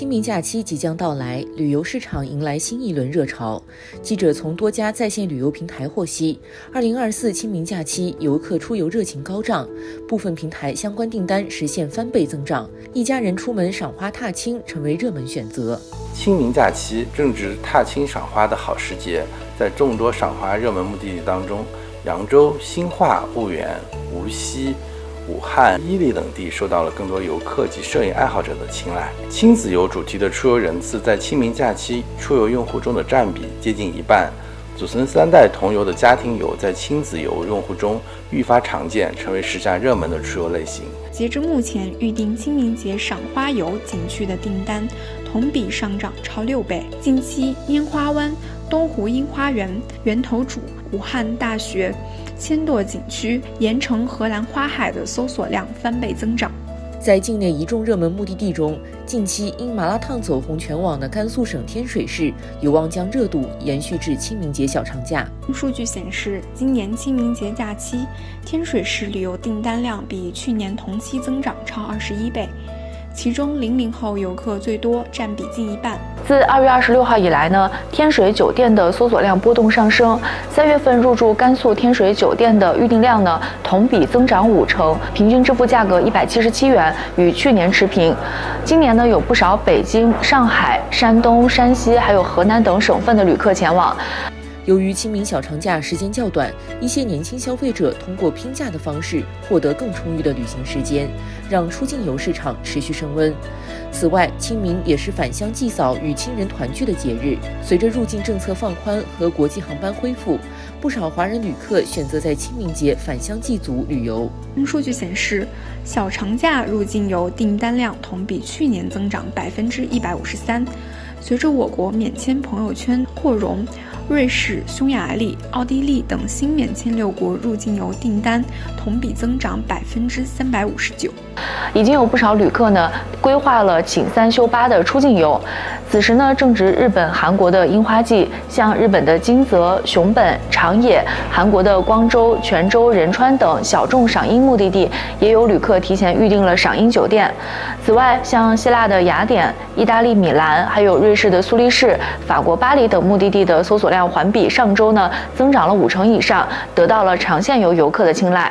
清明假期即将到来，旅游市场迎来新一轮热潮。记者从多家在线旅游平台获悉，二零二四清明假期游客出游热情高涨，部分平台相关订单实现翻倍增长，一家人出门赏花踏青成为热门选择。清明假期正值踏青赏花的好时节，在众多赏花热门目的地当中，扬州、兴化、婺源、无锡。武汉、伊犁等地受到了更多游客及摄影爱好者的青睐。亲子游主题的出游人次在清明假期出游用户中的占比接近一半，祖孙三代同游的家庭游在亲子游用户中愈发常见，成为时下热门的出游类型。截至目前，预定清明节赏花游景区的订单同比上涨超六倍。近期，烟花湾、东湖樱花园、源头渚、武汉大学。千垛景区、盐城荷兰花海的搜索量翻倍增长。在境内一众热门目的地中，近期因麻辣烫走红全网的甘肃省天水市，有望将热度延续至清明节小长假。数据显示，今年清明节假期，天水市旅游订单量比去年同期增长超二十一倍。其中零零后游客最多，占比近一半。自二月二十六号以来呢，天水酒店的搜索量波动上升。三月份入住甘肃天水酒店的预订量呢，同比增长五成，平均支付价格一百七十七元，与去年持平。今年呢，有不少北京、上海、山东、山西还有河南等省份的旅客前往。由于清明小长假时间较短，一些年轻消费者通过拼假的方式获得更充裕的旅行时间，让出境游市场持续升温。此外，清明也是返乡祭扫与亲人团聚的节日。随着入境政策放宽和国际航班恢复，不少华人旅客选择在清明节返乡祭祖旅游。数据显示，小长假入境游订单量同比去年增长百分之一百五十三。随着我国免签朋友圈扩容。瑞士、匈牙利、奥地利等新免签六国入境游订单同比增长百分之三百五十九，已经有不少旅客呢规划了请三休八的出境游。此时呢正值日本、韩国的樱花季，像日本的金泽、熊本、长野，韩国的光州、泉州、仁川等小众赏樱目的地，也有旅客提前预定了赏樱酒店。此外，像希腊的雅典、意大利米兰，还有瑞士的苏黎世、法国巴黎等目的地的搜索量环比上周呢增长了五成以上，得到了长线游游客的青睐。